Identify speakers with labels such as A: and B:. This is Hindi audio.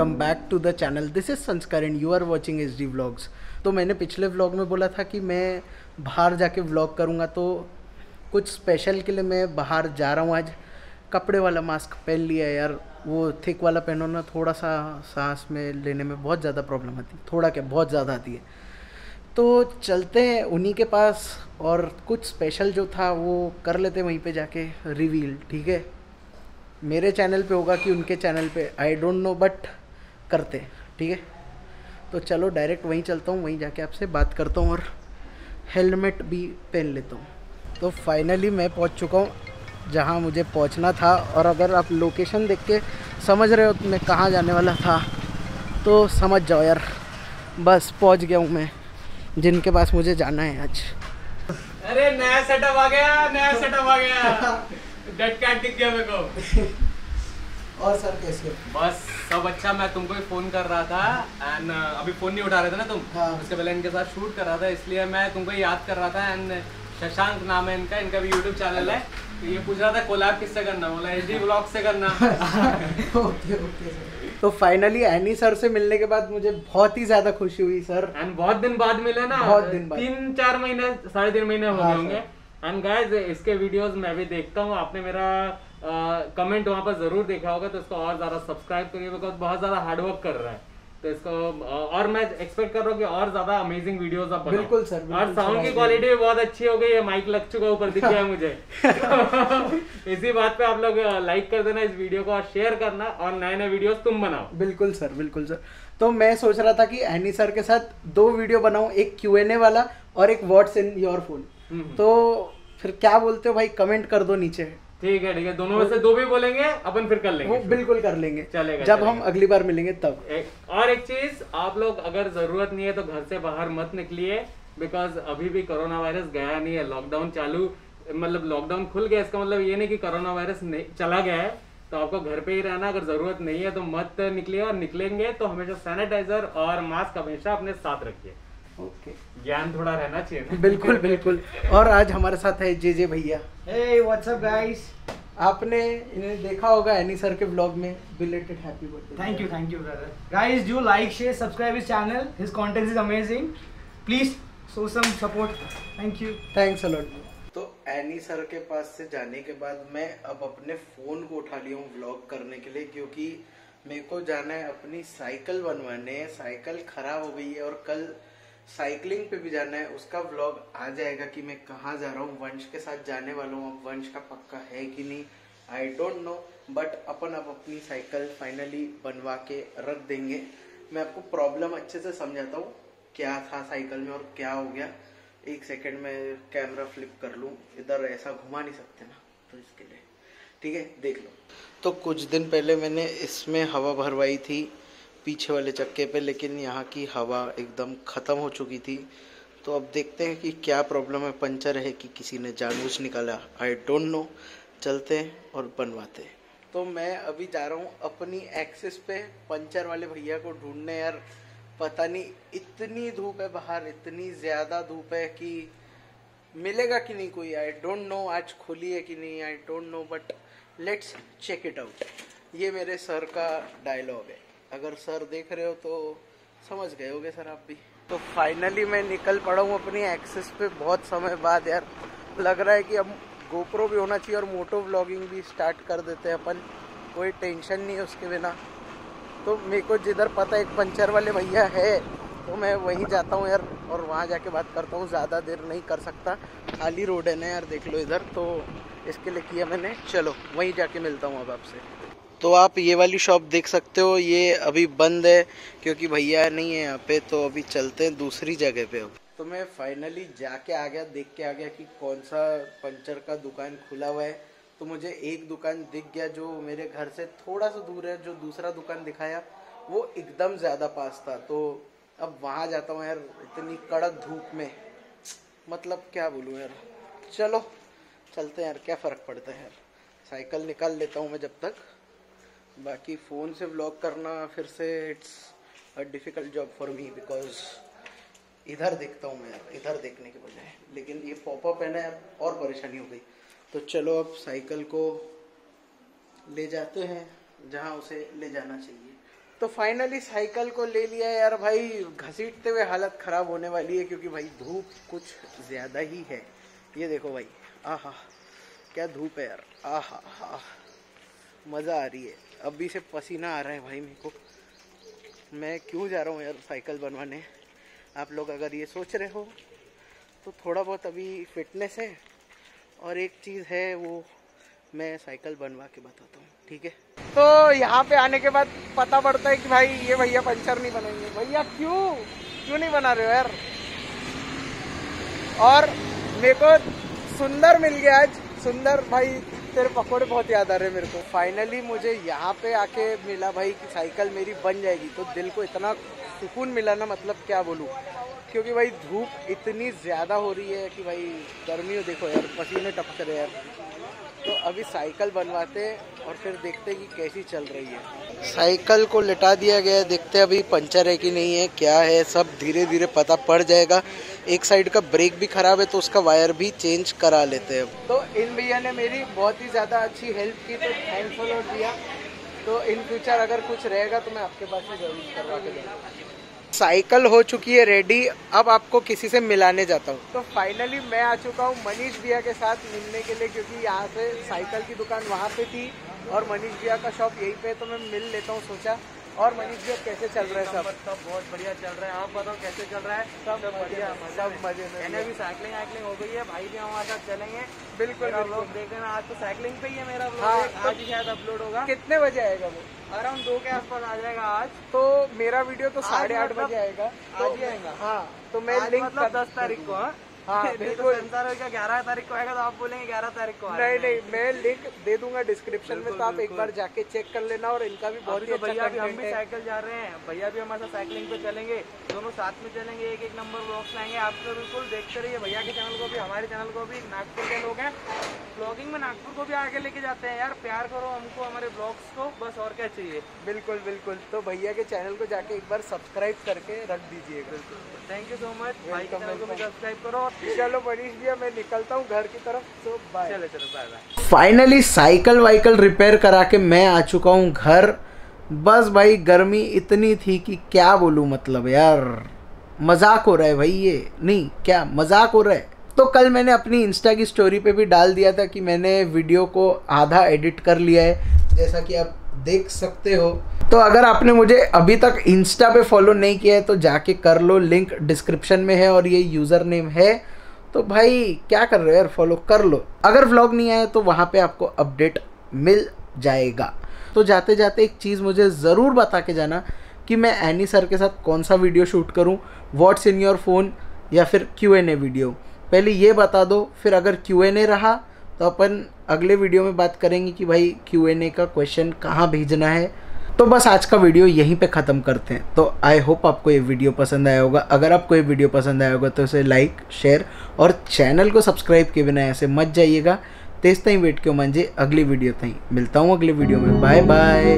A: Welcome back to the channel this is Sanskar and you are watching H D vlogs तो मैंने पिछले व्लॉग में बोला था कि मैं बाहर जाके व्लॉग करूँगा तो कुछ स्पेशल के लिए मैं बाहर जा रहा हूँ। आज कपड़े वाला मास्क पहन लिया यार। वो थिक वाला पहनो ना, थोड़ा सा सांस में लेने में बहुत ज़्यादा प्रॉब्लम आती है। थोड़ा क्या, बहुत ज़्यादा आती है। तो चलते हैं उन्हीं के पास और कुछ स्पेशल जो था वो कर लेते वहीं पे जाके रिवील ठीक है? मेरे चैनल पे होगा कि उनके चैनल पे आई डोंट नो बट करते ठीक है? तो चलो डायरेक्ट वहीं चलता हूँ वहीं जाके आपसे बात करता हूँ और हेलमेट भी पहन लेता हूँ। तो फाइनली मैं पहुँच चुका हूँ जहाँ मुझे पहुँचना था और अगर आप लोकेशन देख के समझ रहे हो तो मैं कहाँ जाने वाला था तो समझ जाओ यार। बस पहुँच गया हूँ मैं जिनके पास मुझे जाना है आज।
B: अरे नया सेटअप आ गया नया सेटअप आ गया। डेड कैट दिख गया मेरे को।
A: और सर कैसे
B: बस सब अच्छा। मैं तुमको ही फ़ोन कर रहा था एंड अभी फ़ोन नहीं उठा रहे थे ना तुम?
A: हाँ।
B: उसके पहले इनके साथ शूट कर रहा था इसलिए मैं तुमको याद कर रहा था एंड शशांक नाम है इनका इनका भी यूट्यूब चैनल है। तो ये पूछ रहा था कोलैब किससे करना बोला एच डी ब्लॉग से करना।
A: ओके ओके तो फाइनली एनी सर से मिलने के बाद मुझे बहुत ही ज़्यादा खुशी हुई सर
B: एंड बहुत दिन बाद मिले ना।
A: बहुत दिन बाद।
B: तीन चार महीने साढ़े तीन महीने हो
A: हाँ,
B: गए होंगे एंड गाइस इसके वीडियोस मैं भी देखता हूँ। आपने मेरा कमेंट वहाँ पर ज़रूर देखा होगा तो इसको और ज़्यादा सब्सक्राइब करिए बिकॉज़ बहुत ज़्यादा हार्डवर्क कर रहा है। तो इसको और मैं एक्सपेक्ट कर रहा हूँ कि और ज़्यादा अमेजिंग वीडियोस आप बनाओ।
A: बिल्कुल सर, बिल्कुल
B: और साउंड की क्वालिटी भी बहुत अच्छी हो गई है माइक लग चुका है ऊपर दिख गया मुझे। इसी बात पे आप लोग लाइक कर देना इस वीडियो को और शेयर करना और नए नए वीडियोस तुम बनाओ।
A: बिल्कुल सर बिल्कुल सर तो मैं सोच रहा था कि एनी सर के साथ दो वीडियो बनाऊँ एक क्यू एन ए वाला और एक व्हाट्स इन योर फ़ोन। तो फिर क्या बोलते हो भाई? कमेंट कर दो नीचे।
B: ठीक है ठीक है। दोनों में से दो भी बोलेंगे अपन फिर कर
A: वो
B: लेंगे
A: बिल्कुल कर लेंगे।
B: चलेगा,
A: जब
B: चलेगा।
A: हम अगली बार मिलेंगे तब।
B: एक और एक चीज़ आप लोग अगर ज़रूरत नहीं है तो घर से बाहर मत निकलिए बिकॉज़ अभी भी कोरोना वायरस गया नहीं है। लॉकडाउन चालू मतलब लॉकडाउन खुल गया इसका मतलब ये नहीं कि कोरोना वायरस चला गया है। तो आपको घर पे ही रहना अगर ज़रूरत नहीं है तो मत निकलिए और निकलेंगे तो हमेशा सैनिटाइजर और मास्क हमेशा अपने साथ रखिए।
A: ओके
B: ज्ञान थोड़ा रहना चाहिए
A: बिल्कुल बिल्कुल और आज हमारे साथ है जे जे भैया
C: up,
A: आपने इन्हें देखा होगा एनी सर के ब्लॉग में belated happy birthday
C: Thank you, thank you, brother. Guys, do like, share, subscribe his channel. His content is amazing. Please show some support. Thank you.
A: Thanks a lot तो एनी सर के पास से जाने के बाद मैं अब अपने फ़ोन को उठा लिया हूँ व्लॉग करने के लिए क्योंकि मेरे को जाना है अपनी साइकिल बनवाने साइकिल खराब हो गई है और कल साइकिलिंग पे भी जाना है, उसका व्लॉग आ जाएगा कि मैं कहाँ जा रहा हूँ, वंश के साथ जाने वाला हूँ, अब वंश का पक्का है कि नहीं? आई डोंट नो बट अपन अब अपनी साइकिल फाइनली बनवा के रख देंगे। मैं आपको प्रॉब्लम अच्छे से समझाता हूँ, क्या था साइकिल में और क्या हो गया। एक सेकेंड में कैमरा फ्लिप कर लूँ, इधर ऐसा घुमा नहीं सकते ना तो इसके लिए। ठीक है, देख लो। तो कुछ दिन पहले मैंने इसमें हवा भरवाई थी पीछे वाले चक्के पे, लेकिन यहाँ की हवा एकदम ख़त्म हो चुकी थी। तो अब देखते हैं कि क्या प्रॉब्लम है पंचर है कि किसी ने जानबूझ निकाला। आई डोंट नो चलते हैं और बनवाते हैं। तो मैं अभी जा रहा हूँ अपनी एक्सेस पे, पंचर वाले भैया को ढूँढने। यार, पता नहीं, इतनी धूप है बाहर, इतनी ज़्यादा धूप है कि मिलेगा कि नहीं कोई? आई डोंट नो आज खुली है कि नहीं? I don't know but let's check it out ये मेरे सर का डायलॉग है। अगर सर देख रहे हो तो समझ गए होगे सर आप भी। तो फाइनली मैं निकल पड़ा हूँ अपनी एक्सेस पे। बहुत समय बाद यार, लग रहा है कि अब गोप्रो भी होना चाहिए और मोटो व्लॉगिंग भी स्टार्ट कर देते हैं अपन। कोई टेंशन नहीं है उसके बिना। तो मेरे को जिधर पता एक पंचर वाले भैया है तो मैं वहीं जाता हूँ यार और वहाँ जाके बात करता हूँ। ज़्यादा देर नहीं कर सकता। खाली रोड है ना यार, देख लो इधर। तो इसके लिए किया मैंने। चलो, वहीं जाके मिलता हूँ अब आपसे। तो आप ये वाली शॉप देख सकते हो, ये अभी बंद है, क्योंकि भैया नहीं है यहाँ पे तो अभी चलते हैं दूसरी जगह पे अब। तो मैं फाइनली जाके आ गया, देख के आ गया कि कौन सा पंचर का दुकान खुला हुआ है। तो मुझे एक दुकान दिख गया जो मेरे घर से थोड़ा सा दूर है, जो दूसरा दुकान दिखाया, वो एकदम ज़्यादा पास था। तो अब वहाँ जाता हूँ यार, इतनी कड़क धूप में। मतलब क्या बोलूँ यार। चलो, चलते हैं यार, क्या फ़र्क पड़ता है यार। साइकिल निकाल लेता हूँ मैं जब तक। बाकी फ़ोन से व्लॉग करना, फिर से it's a difficult job for me because इधर देखता हूँ मैं, इधर देखने के बजाय। लेकिन ये पॉपअप है ना और परेशानी हो गई। तो चलो अब साइकिल को ले जाते हैं, जहाँ उसे ले जाना चाहिए। तो फाइनली साइकिल को ले लिया यार भाई। घसीटते हुए हालत खराब होने वाली है क्योंकि भाई धूप कुछ ज़्यादा ही है। ये देखो भाई, आहा, क्या धूप है यार। आहा हा मज़ा आ रही है। अभी से पसीना आ रहा है भाई मेरे को। मैं क्यों जा रहा हूँ यार साइकिल बनवाने? आप लोग अगर ये सोच रहे हो तो थोड़ा बहुत अभी फिटनेस है, और एक चीज़ है वो मैं साइकिल बनवा के बताता हूँ, ठीक है? तो यहाँ पे आने के बाद पता पड़ता है कि भाई ये भैया पंचर नहीं बनाएँगे भैया, क्यों? क्यों नहीं बना रहे हो यार? और मेरे को सुंदर मिल गया आज। सुंदर भाई तेरे पकौड़े बहुत याद आ रहे हैं मेरे को। फाइनली मुझे यहाँ पे आके मिला भाई कि साइकिल मेरी बन जाएगी। तो दिल को इतना सुकून मिला ना मतलब क्या बोलूँ। क्योंकि भाई धूप इतनी ज़्यादा हो रही है कि भाई गर्मी हो, देखो यार, पसीने टपक रहे यार। तो अभी साइकिल बनवाते और फिर देखते कि कैसी चल रही है। साइकिल को लिटा दिया गया देखते अभी पंचर है कि नहीं है, क्या है, सब धीरे धीरे पता पड़ जाएगा। एक साइड का ब्रेक भी खराब है तो उसका वायर भी चेंज करा लेते हैं। तो इन भैया ने मेरी बहुत ही ज़्यादा अच्छी हेल्प की तो थैंक्स दिया। तो इन फ्यूचर अगर कुछ रहेगा तो मैं आपके पास में ज़रूर करवा के दूँगा साइकिल हो चुकी है रेडी अब आपको किसी से मिलाने जाता हूँ। तो फाइनली मैं आ चुका हूँ मनीष भैया के साथ मिलने के लिए क्योंकि यहाँ से साइकिल की दुकान वहाँ पे थी और मनीष भैया का शॉप यहीं पे तो मैं मिल लेता हूँ सोचा। और मनीष भैया कैसे चल रहे हैं सब?
C: सब बहुत बढ़िया चल रहा है। आप बताओ कैसे चल रहा है?
A: सब बढ़िया सब मज़े में।
C: मैंने अभी साइकिलिंग वाइकलिंग हो गई है भाई भी हमारे साथ चलेंगे।
A: बिल्कुल
C: मेरा लोग देख लेना आज तो साइकिलिंग पे ही है मेरा
A: हाँ,
C: ब्लॉग आज ही शायद अपलोड होगा।
A: कितने बजे आएगा वो?
C: अराउंड दो के आसपास आ जाएगा आज।
A: तो मेरा वीडियो तो साढ़े आठ
C: मतलब
A: बजे आएगा।
C: आज ही आएगा।
A: हाँ तो मैं लिंक
C: मतलब दस तारीख को हाँ तो
A: बिल्कुल।
C: ग्यारह तारीख को आएगा तो आप बोलेंगे ग्यारह तारीख को
A: नहीं नहीं मैं लिंक दे दूँगा डिस्क्रिप्शन में तो आप एक बार जाके चेक कर लेना और इनका भी बहुत ही
C: तो
A: अच्छा
C: भैया भी हम भी साइकिल जा रहे हैं। भैया भी हमारे साथ साइकिलिंग पे चलेंगे दोनों साथ में चलेंगे एक एक नंबर ब्लॉग्स लाएँगे। आप तो बिल्कुल देखते रहिए भैया के चैनल को भी हमारे चैनल को भी नागपुर के लोग हैं। ब्लॉगिंग में नागपुर को भी आगे लेके जाते हैं यार प्यार करो हमको हमारे ब्लॉग्स को बस और क्या चाहिए।
A: बिल्कुल बिल्कुल। तो भैया के चैनल को जाके एक बार सब्सक्राइब करके रख दीजिएगा।
C: थैंक यू सो मच भाई के चैनल को भी सब्सक्राइब करो
A: चलो मनीष भैया मैं निकलता हूँ घर की तरफ़ तो बाय
C: चलो चलो bye bye
A: finally cycle vehicle repair करा के मैं आ चुका हूँ घर। बस भाई गर्मी इतनी थी कि क्या बोलूँ मतलब यार। मज़ाक हो रहा है भाई ये। नहीं क्या मज़ाक हो रहा है? तो कल मैंने अपनी इंस्टा की स्टोरी पे भी डाल दिया था कि मैंने वीडियो को आधा एडिट कर लिया है। जैसा कि आप देख सकते हो तो अगर आपने मुझे अभी तक इंस्टा पे फॉलो नहीं किया है तो जाके कर लो। लिंक डिस्क्रिप्शन में है और ये यूज़र नेम है। तो भाई, क्या कर रहे हो यार? फॉलो कर लो। अगर व्लॉग नहीं आया तो वहाँ पे आपको अपडेट मिल जाएगा। तो जाते जाते एक चीज़ मुझे ज़रूर बता के जाना कि मैं एनी सर के साथ कौन सा वीडियो शूट करूँ? व्हाट्स इन योर फ़ोन या फिर क्यू एन ए वीडियो पहले ये बता दो, फिर अगर क्यू एन ए रहा तो अपन अगले वीडियो में बात करेंगे कि भाई क्यू एन ए का क्वेश्चन कहाँ भेजना है। तो बस आज का वीडियो यहीं पे ख़त्म करते हैं। तो आई होप आपको ये वीडियो पसंद आया होगा। अगर आपको ये वीडियो पसंद आया होगा तो इसे लाइक शेयर और चैनल को सब्सक्राइब के बिना ऐसे मत जाइएगा। तेज तीन वेट क्यों मांझे? अगली वीडियो तई। मिलता हूँ अगली वीडियो में। Bye bye